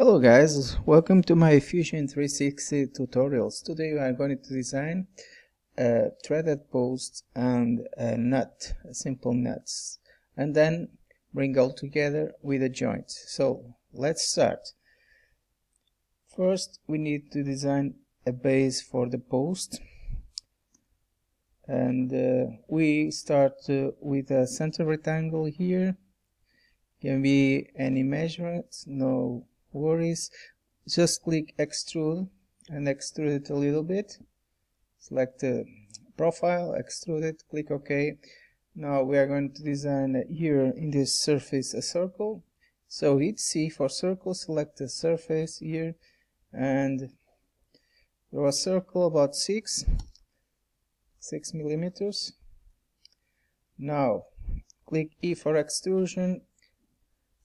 Hello guys, welcome to my Fusion 360 tutorials. Today we are going to design a threaded post and a nut, a simple nuts, and then bring all together with a joint. So let's start. First we need to design a base for the post and uh, we start uh, with a center rectangle here can be any measurements no worries. Just click extrude and extrude it a little bit. Select the profile extrude it click ok. Now we are going to design here in this surface a circle. So hit C for circle select the surface here and draw a circle about 6 6 millimeters. Now click E for extrusion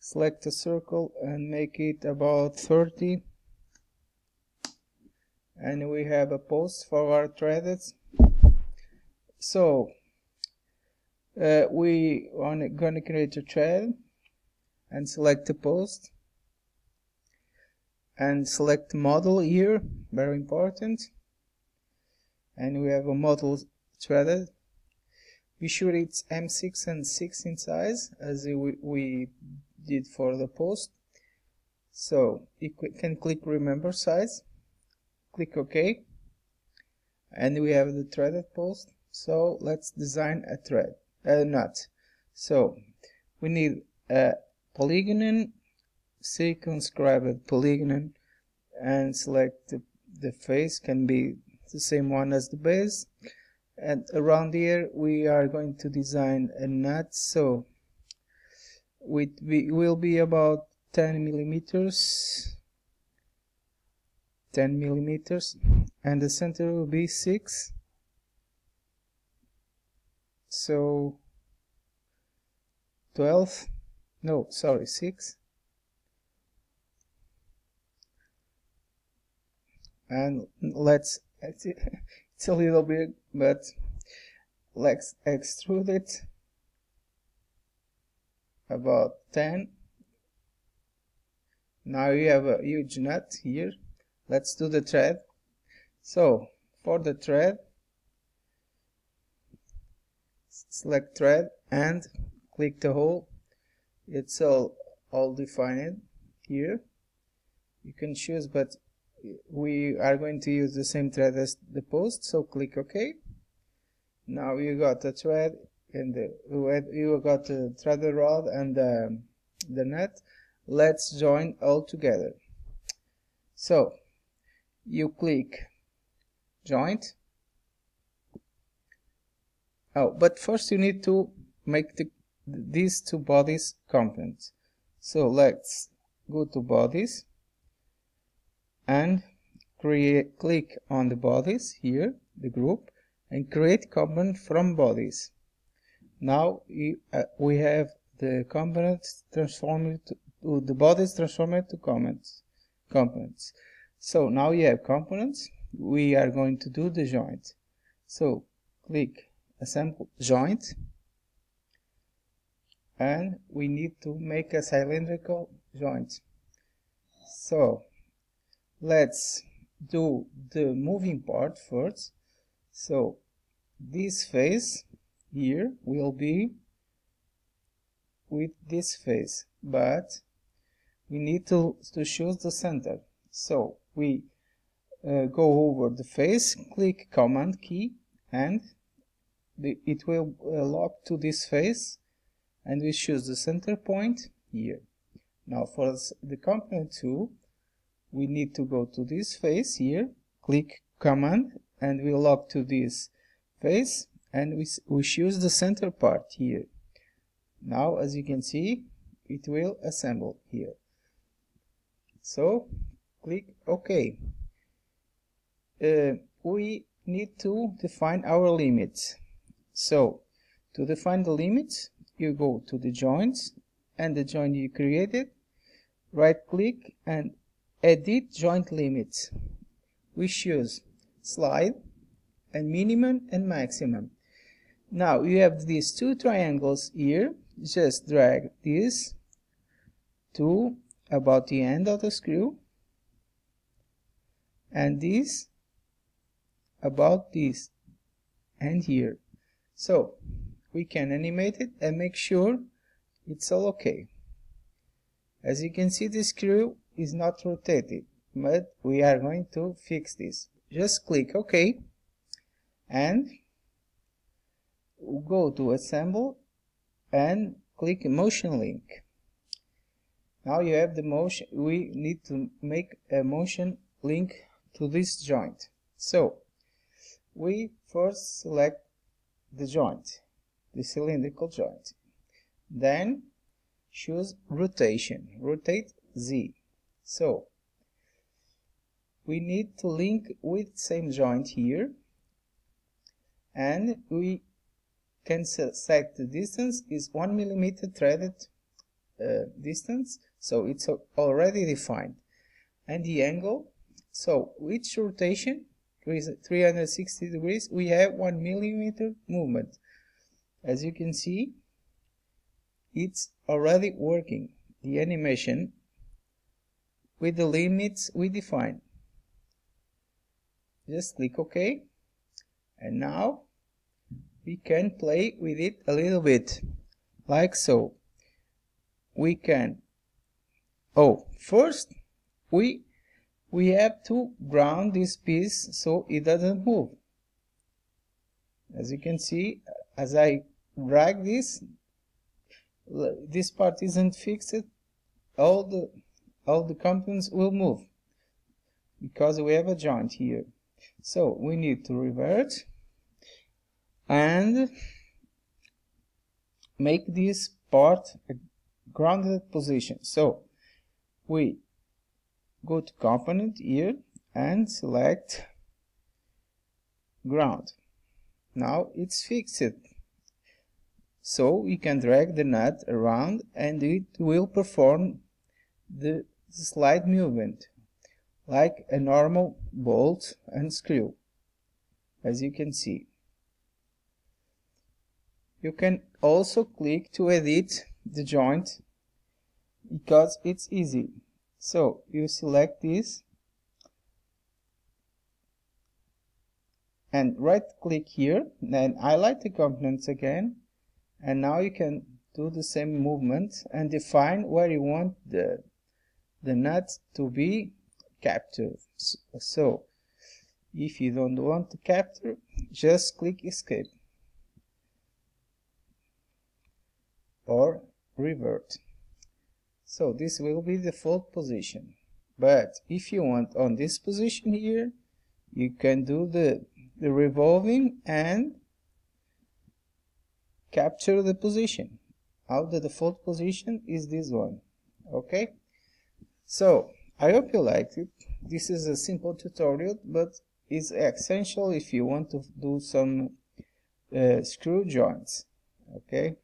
select a circle and make it about 30 and we have a post for our threads. So uh, we are going to create a thread and select the post and select model here very important. And we have a model threaded be sure it's m6 and 6 in size as we, we did for the post. So you can click remember size. Click ok. And we have the threaded post. So let's design a thread a nut. So we need a polygon circumscribed polygon and select the, the face can be the same one as the base. And around here we are going to design a nut. So will be about 10 millimeters 10 millimeters and the center will be 6 so 12 no sorry 6 and let's it's a little bit but let's extrude it about 10 now you have a huge nut here. Let's do the thread. So for the thread select thread and click the hole. It's all all defined here. You can choose but we are going to use the same thread as the post so click ok. Now you got the thread and you got the threaded rod and the, the net. Let's join all together. So you click joint. Oh but first you need to make the these two bodies components so let's go to bodies and create click on the bodies here the group and create component from bodies now we, uh, we have the components transformed to, to the bodies transformed to components components. So now you have components. We are going to do the joint. So click assemble joint. And we need to make a cylindrical joint. So let's do the moving part first. So this face here will be with this face but we need to, to choose the center. So we uh, go over the face click command key and the, it will uh, lock to this face and we choose the center point here. Now for the component 2 we need to go to this face here click command and we lock to this face and we, we choose the center part here. Now as you can see it will assemble here. So click ok. Uh, we need to define our limits. So to define the limits you go to the joints and the joint you created. Right click and edit joint limits. We choose slide and minimum and maximum now you have these two triangles here. Just drag this to about the end of the screw. And this about this and here. So we can animate it and make sure it's all okay. As you can see the screw is not rotated but we are going to fix this. Just click OK. And go to assemble and click motion link. Now you have the motion we need to make a motion link to this joint. So we first select the joint the cylindrical joint. Then choose rotation rotate Z. So we need to link with same joint here and we can set the distance is 1 millimeter threaded uh, distance so it's already defined. And the angle so each rotation is 360 degrees we have 1 millimeter movement. As you can see it's already working. The animation with the limits we define. Just click OK. And now we can play with it a little bit. Like so. We can. Oh first we we have to ground this piece so it doesn't move. As you can see as I drag this this part isn't fixed. All the all the components will move because we have a joint here. So we need to revert and make this part a grounded position. So we go to component here and select ground. Now it's fixed. So we can drag the nut around and it will perform the slide movement like a normal bolt and screw as you can see you can also click to edit the joint because it's easy. So you select this and right click here then highlight the components again. And now you can do the same movement and define where you want the the nut to be captured. So if you don't want to capture just click escape or revert so this will be the default position but if you want on this position here you can do the the revolving and capture the position how the default position is this one okay so I hope you liked it. This is a simple tutorial, but it's essential if you want to do some uh, screw joints. Okay.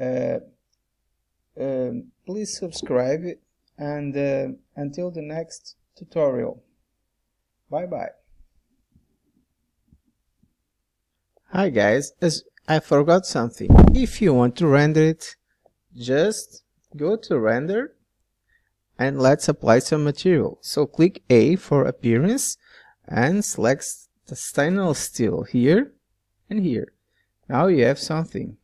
Uh, um, please subscribe and uh, until the next tutorial. Bye bye. Hi guys, as I forgot something. If you want to render it, just go to render and let's apply some material. So click A for appearance and select the stainless steel here and here. Now you have something.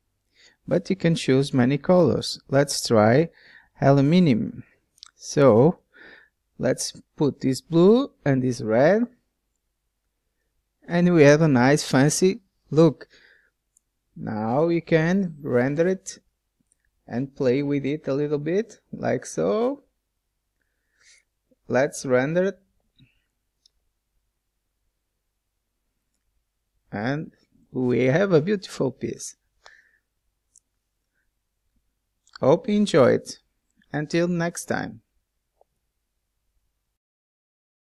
But you can choose many colors. Let's try aluminum. So let's put this blue and this red and we have a nice fancy look. Now you can render it and play with it a little bit like so let's render it and we have a beautiful piece hope you enjoyed. Until next time